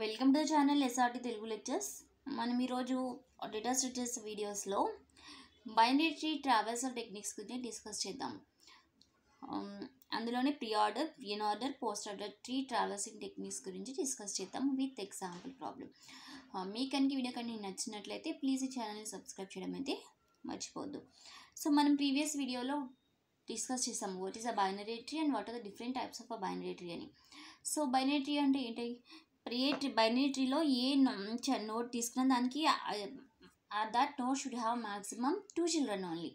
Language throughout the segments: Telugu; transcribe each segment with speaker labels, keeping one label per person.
Speaker 1: Welcome to channel SRT Telugu lectures. మనం ఈరోజు డేటా స్ట్రక్చర్స్ వీడియోస్లో బైనరీ ట్రావెల్స్ ఆఫ్ టెక్నిక్స్ గురించి డిస్కస్ చేద్దాం. Um, అందులోనే pre order in order post order tree traversing techniques గురించి డిస్కస్ చేద్దాం విత్ ఎగ్జాంపుల్ ప్రాబ్లం మీ కనుక వీడియో కానీ నచ్చినట్లయితే ప్లీజ్ ఈ ఛానల్ని సబ్స్క్రైబ్ చేయడం అయితే మర్చిపోద్దు సో మనం ప్రీవియస్ వీడియోలో డిస్కస్ చేసాము what is a binary tree and what are the different types of a binary tree అని. సో బైనరీ ట్రీ అంటే ఏంటి? క్రియేట్ బైనరీ ట్రీలో ఏ నోట్ తీసుకున్న దానికి that node should have maximum two children only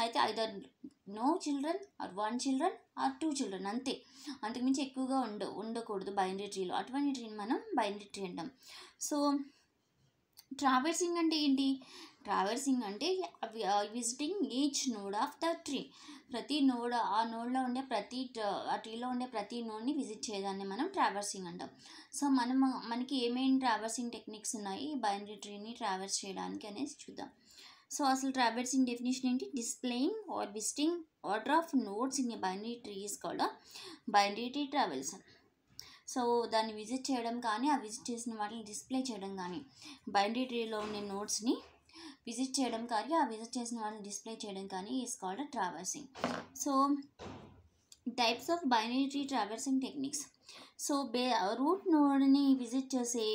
Speaker 1: అయితే either no children or one children or two children అంతే అంతకుమించి ఎక్కువగా ఉండ ఉండకూడదు బైనరీ ట్రీలో అటువంటి ట్రీని మనం బైనరీ ట్రీ అంటాం సో ట్రావెల్సింగ్ అంటే ఏంటి ట్రావెల్సింగ్ అంటే visiting each node of the tree. ప్రతి నోడ్ ఆ నోడ్లో ఉండే ప్రతి ఆ ట్రీలో ఉండే ప్రతి నోడ్ని విజిట్ చేయడాన్ని మనం ట్రావెల్సింగ్ అంటాం. సో మనం మనకి ఏమేమి ట్రావెల్సింగ్ టెక్నిక్స్ ఉన్నాయి? బైనరీ ట్రీని ట్రావెల్స్ చేయడానికి అనేది చూద్దాం. సో అసలు ట్రావెల్సింగ్ డెఫినేషన్ ఏంటి? Displaying or visiting order of nodes in a binary trees కూడా బైనరీ ట్రీ ట్రావెల్స్ సో దాన్ని విజిట్ చేయడం కానీ ఆ విజిట్ చేసిన వాటిని డిస్ప్లే చేయడం కానీ బైనరీ ట్రీలో ఉండే నోట్స్ని విజిట్ చేయడం కానీ ఆ విజిట్ చేసిన వాళ్ళని డిస్ప్లే చేయడం కానీ is called traversing so types of binary tree traversing techniques so by root నోడ్ని విజిట్ చేసే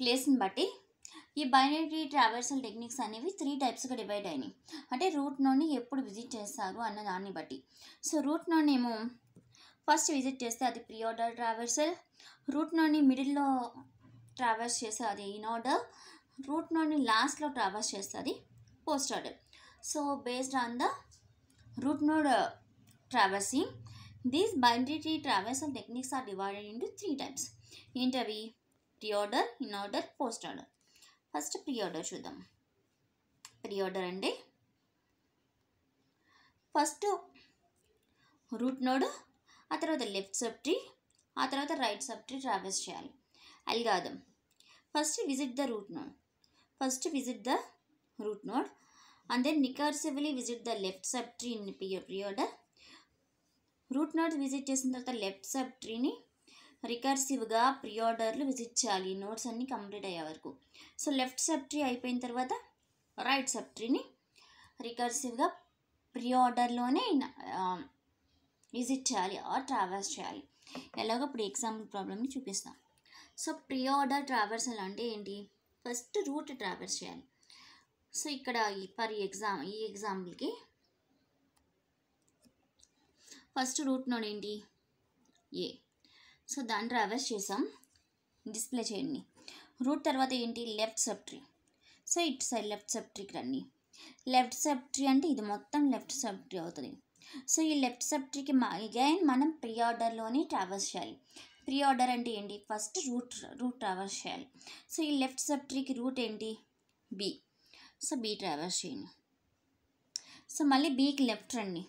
Speaker 1: ప్లేస్ని బట్టి ఈ బైనరీ ట్రావెల్సల్ టెక్నిక్స్ అనేవి త్రీ టైప్స్గా డివైడ్ అయినాయి. అంటే రూట్ నోడ్ని ఎప్పుడు విజిట్ చేస్తారు అన్న దాన్ని బట్టి. సో రూట్ నోడ్ ఏమో ఫస్ట్ విజిట్ చేస్తే అది ప్రీ ఆర్డర్ ట్రావెల్సల్ రూట్ నోడ్ని మిడిల్లో ట్రావెల్స్ చేస్తే అది ఇన్ ఆర్డర్ రూట్ నోడ్ని లాస్ట్లో ట్రావెల్స్ చేస్తుంది post order so based on the root node traversing these binary tree traversal techniques are divided into three types ఏంటవి pre order in order post order first pre order చూద్దాం. ప్రీ ఆర్డర్ అంటే? ఫస్ట్ రూట్ నోడ్ ఆ తర్వాత లెఫ్ట్ సబ్ ట్రీ ఆ తర్వాత రైట్ సబ్ ట్రీ ట్రావెల్స్ చేయాలి. Algorithm first visit the root node first visit the root node and then recursively visit the left subtree in pre order root node visit చేసిన తర్వాత లెఫ్ట్ సబ్ ట్రీని రికర్సివ్గా ప్రీ ఆర్డర్లు విజిట్ చేయాలి. నోట్స్ అన్నీ కంప్లీట్ అయ్యే వరకు. సో లెఫ్ట్ సబ్ ట్రీ అయిపోయిన తర్వాత రైట్ సబ్ ట్రీని రికర్సివ్గా ప్రీ ఆర్డర్లోనే విజిట్ చేయాలి ఆర్ ట్రావెల్స్ చేయాలి. ఎలాగో ఇప్పుడు ఎగ్జాంపుల్ ప్రాబ్లమ్ని చూపిస్తాం. సో ప్రీ ఆర్డర్ ట్రావెల్స్ అంటే ఏంటి? ఫస్ట్ రూట్ ట్రావెల్స్ చేయాలి. సో ఇక్కడ ఫర్ ఎగ్జామ్ ఈ ఎగ్జాంపుల్కి ఫస్ట్ రూట్ నోడ్ ఏంటి? ఏ. సో దాన్ని ట్రావెల్స్ చేసాం. డిస్ప్లే చేయండి. రూట్ తర్వాత ఏంటి? లెఫ్ట్ సెప్ట్రీ సో ఇటు సైడ్ లెఫ్ట్ సెప్ట్రీకి రండి. లెఫ్ట్ సెప్ట్రీ అంటే ఇది మొత్తం లెఫ్ట్ సెప్ట్రీ అవుతుంది. సో ఈ లెఫ్ట్ సెప్ట్రీకి అగైన్ మనం ప్రీ ఆర్డర్లోనే ట్రావెల్స్ చేయాలి. ప్రీ ఆర్డర్ అంటే ఏంటి? ఫస్ట్ రూట్ రూట్ ట్రావెల్స్ చేయాలి. సో ఈ లెఫ్ట్ సబ్ ట్రీకి రూట్ ఏంటి? బి సో బి ట్రావెల్స్ చేయండి. సో మళ్ళీ బీకి లెఫ్ట్ రండి.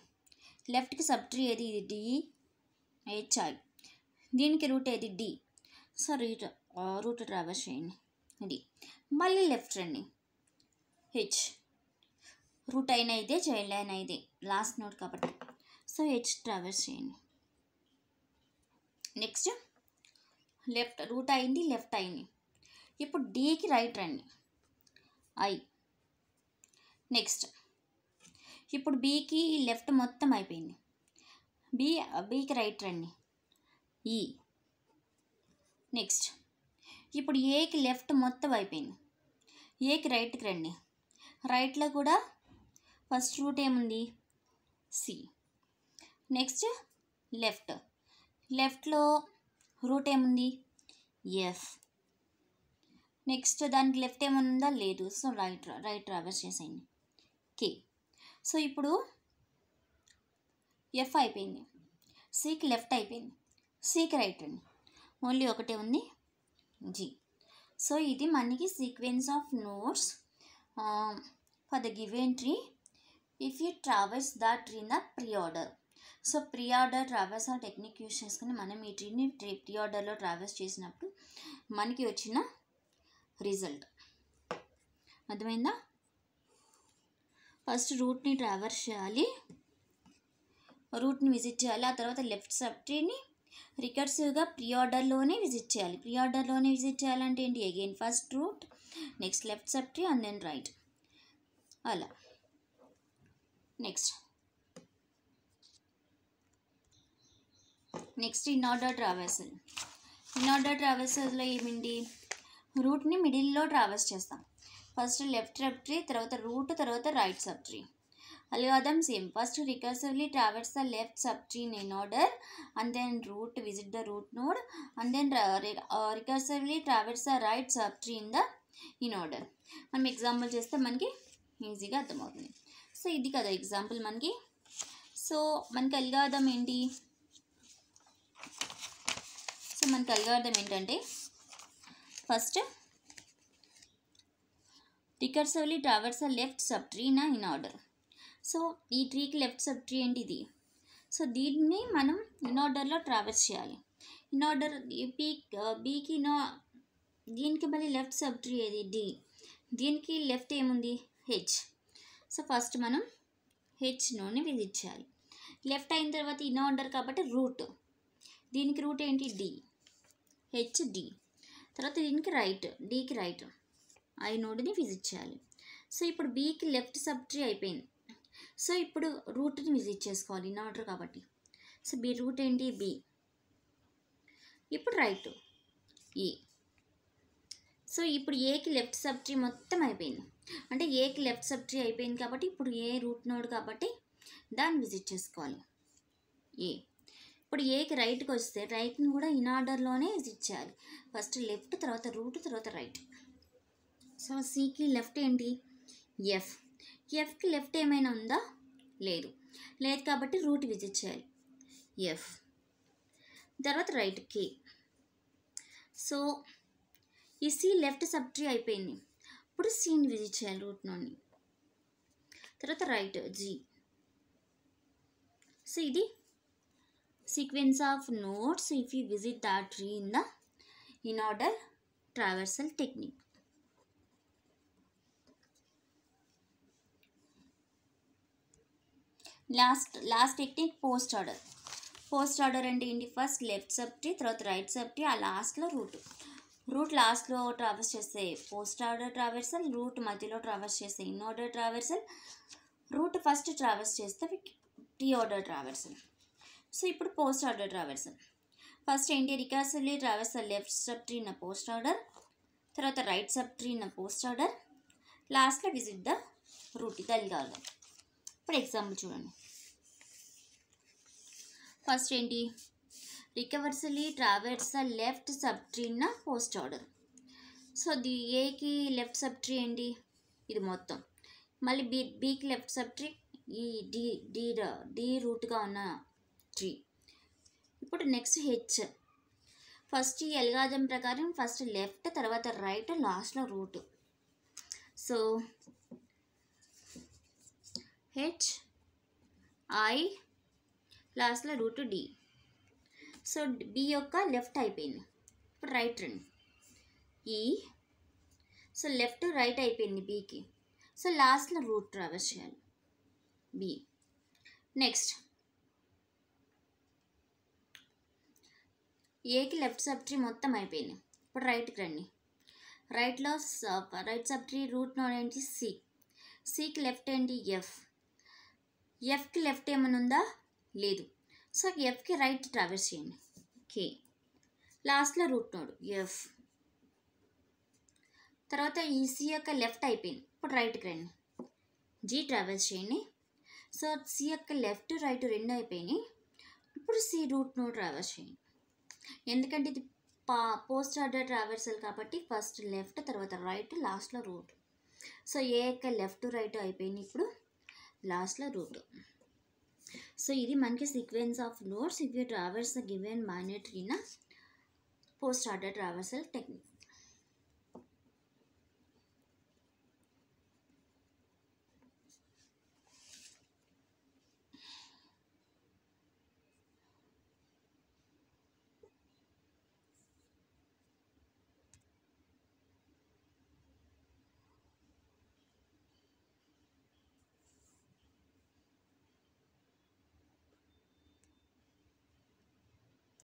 Speaker 1: లెఫ్ట్కి సబ్ ట్రీ ఏది? ఇది డి హెచ్ఐ దీనికి రూట్ ఏది? D so root root traversal చేయండి. ఇది మళ్ళీ లెఫ్ట్ రండి. హెచ్ రూట్ అయిన ఇదే చైల్డ్ అయినా ఇదే. లాస్ట్ నోట్ కాబట్టి. సో హెచ్ ట్రావెల్స్ చేయండి. నెక్స్ట్ లెఫ్ట్ రూట్ అయింది లెఫ్ట్ అయింది. ఇప్పుడు డీకి రైట్ రండి. ఐ. నెక్స్ట్. ఇప్పుడు బీకి లెఫ్ట్ మొత్తం అయిపోయింది. బి బీకి రైట్ రండి. ఈ. నెక్స్ట్. ఇప్పుడు ఏకి లెఫ్ట్ మొత్తం అయిపోయింది. ఏకి రైట్కి రండి. రైట్లో కూడా ఫస్ట్ రూట్ ఏముంది? సి. Next left. లెఫ్ట్లో రూట్ ఏముంది? ఎఫ్ నెక్స్ట్ దానికి లెఫ్ట్ ఏముందా లేదు. సో రైట్ రైట్ ట్రావెల్స్ చేసేయండి. కే సో ఇప్పుడు ఎఫ్ అయిపోయింది. సికి లెఫ్ట్ అయిపోయింది. సికి రైట్ అండి. ఓన్లీ ఒకటే ఉంది. జీ సో ఇది మనకి sequence of nodes for the given tree if you traversal the tree in the pre order so pre order traversal ఆ టెక్నిక్ యూస్ చేసుకుని మనం ఈ ట్రీని ప్రీ ఆర్డర్లో ట్రావెల్స్ చేసినప్పుడు మనకి వచ్చిన రిజల్ట్. అర్థమైందా? ఫస్ట్ రూట్ని ట్రావెల్స్ చేయాలి. రూట్ని విజిట్ చేయాలి. ఆ తర్వాత లెఫ్ట్ సబ్ ట్రీని రికర్సివ్గా ప్రీ ఆర్డర్లోనే విజిట్ చేయాలి. ప్రీ ఆర్డర్లోనే విజిట్ చేయాలంటే ఏంటి? Again first root next left subtree and then right అలా. Next next in order traversal in order ట్రావెల్స్లో ఏమిండి రూట్ని మిడిల్లో ట్రావెల్స్ చేస్తాం. ఫస్ట్ లెఫ్ట్ సబ్ ట్రీ తర్వాత రూట్ తర్వాత right subtree algorithm same. First recursively traversal the left subtree in order and then root visit the root node and then recursively traversal the right subtree in the in order మనం ఎగ్జాంపుల్ చేస్తే మనకి ఈజీగా అర్థమవుతుంది. సో ఇది కదా ఎగ్జాంపుల్ మనకి. సో మనకి అలిగాదం ఏంటి? సో మనకి అల్గార్థం ఏంటంటే ఫస్ట్ రికర్సివ్లీ ట్రావర్స్ ఆ లెఫ్ట్ సబ్ ట్రీ నా ఇన్ ఆర్డర్. సో ఈ ట్రీకి లెఫ్ట్ సబ్ ట్రీ ఏంటి ఇది సో దీన్ని మనం ఇన్ ఆర్డర్లో ట్రావెల్స్ చేయాలి. ఇన్ ఆర్డర్ బీ బీకి నో దీనికి మళ్ళీ లెఫ్ట్ సబ్ ట్రీ ఏది? డి. దీనికి లెఫ్ట్ ఏముంది? హెచ్. సో ఫస్ట్ మనం హెచ్ నోని విజిట్ చేయాలి. లెఫ్ట్ అయిన తర్వాత ఇన్ ఆర్డర్ కాబట్టి రూట్. దీనికి రూట్ ఏంటి? డి. హెచ్ డి తర్వాత దీనికి రైట్ డీకి రైట్ ఐ నోడ్ని విజిట్ చేయాలి. సో ఇప్పుడు బీకి లెఫ్ట్ సబ్ ట్రీ అయిపోయింది. సో ఇప్పుడు రూట్ని విజిట్ చేసుకోవాలి ఇన్ ఆర్డర్ కాబట్టి. సో బి రూట్ ఏంటి? బి ఇప్పుడు రైట్ ఏ e. సో ఇప్పుడు ఏకి లెఫ్ట్ సబ్ ట్రీ మొత్తం అయిపోయింది. అంటే ఏకి లెఫ్ట్ సబ్ ట్రీ అయిపోయింది కాబట్టి ఇప్పుడు ఏ రూట్ నోడ్ కాబట్టి దాన్ని విజిట్ చేసుకోవాలి. ఏ ఇప్పుడు ఏకి రైట్కి వస్తే రైట్ని కూడా ఇన్ ఆర్డర్లోనే విజిట్ చేయాలి ఫస్ట్ లెఫ్ట్ తర్వాత రూట్ తర్వాత రైట్. సో సికి లెఫ్ట్ ఏంటి? ఎఫ్. ఎఫ్కి లెఫ్ట్ ఏమైనా ఉందా? లేదు. లేదు కాబట్టి రూట్ విజిట్ చేయాలి ఎఫ్. తర్వాత రైట్ కే. సో ఈ సి లెఫ్ట్ సబ్ ట్రీ అయిపోయింది. ఇప్పుడు సీని విజిట్ చేయాలి రూట్ నుండి తర్వాత రైట్ జీ. సో ఇది sequence of nodes if you visit that tree in the in order traversal technique last last technique post order post order అంటే ఏంటి ఫస్ట్ లెఫ్ట్ సబ్ ట్రీ తర్వాత రైట్ సబ్ ట్రీ ఆ లాస్ట్లో రూట్ రూట్ లాస్ట్లో ట్రావెల్స్ చేస్తే పోస్ట్ ఆర్డర్ ట్రావెల్సల్ రూట్ మధ్యలో ట్రావెల్స్ చేస్తే in order traversal root first traverse చేస్తే టీ ఆర్డర్ ట్రావెల్సల్ సో ఇప్పుడు పోస్ట్ ఆర్డర్ ట్రావెల్స్ ఫస్ట్ ఏంటి recursively traverse left sub tree in post order తర్వాత right sub tree in post order లాస్ట్లో విజిట్ ద రూట్ ఇది అల్గాలి ఇప్పుడు ఎగ్జాంపుల్ చూడండి. ఫస్ట్ ఏంటి? Recursively traverse the left sub tree in post order so the ఏకి లెఫ్ట్ సబ్ ట్రీ ఏంటి? ఇది మొత్తం. మళ్ళీ బి బీకి లెఫ్ట్ సబ్ ట్రీ ఈ డి డి డి రూట్గా ఉన్న త్రీ ఇప్పుడు నెక్స్ట్ హెచ్ ఫస్ట్ ఈ ఎల్గాజం ప్రకారం ఫస్ట్ లెఫ్ట్ తర్వాత రైట్ లాస్ట్లో రూట్ సో హెచ్ ఐ లాస్ట్లో రూట్ డి సో బి యొక్క లెఫ్ట్ అయిపోయింది. ఇప్పుడు రైట్ రండి. ఈ సో లెఫ్ట్ రైట్ అయిపోయింది బీకి సో లాస్ట్లో రూట్ ట్రావెల్ చేయాలి. బి నెక్స్ట్ ఏకి లెఫ్ట్ సబ్ ట్రీ మొత్తం అయిపోయింది. ఇప్పుడు రైట్కి రండి. రైట్లో right sub tree root node ఏంటి? సి. సికి లెఫ్ట్ ఏంటి? ఎఫ్. ఎఫ్కి లెఫ్ట్ ఏమైనా ఉందా? లేదు. సో ఎఫ్కి రైట్ ట్రావెల్స్ చేయండి. కే లాస్ట్లో రూట్ నోడ్ ఎఫ్. తర్వాత ఈ సి యొక్క లెఫ్ట్ అయిపోయింది. ఇప్పుడు రైట్కి రండి. జీ ట్రావెల్స్ చేయండి. సో సి యొక్క లెఫ్ట్ రైట్ రెండు అయిపోయినాయి. ఇప్పుడు సి రూట్ నోడ్ ట్రావెల్స్ చేయండి. ఎందుకంటే ఇది పా పోస్ట్ ఆర్డర్ ట్రావెర్సల్ కాబట్టి ఫస్ట్ లెఫ్ట్ తర్వాత రైట్ లాస్ట్లో రూట్. సో ఏ యొక్క లెఫ్ట్ రైట్ అయిపోయింది ఇప్పుడు? లాస్ట్లో రూట్. సో ఇది మనకి sequence of nodes. If you traverse the given మైనట్రీన post order traversal technique.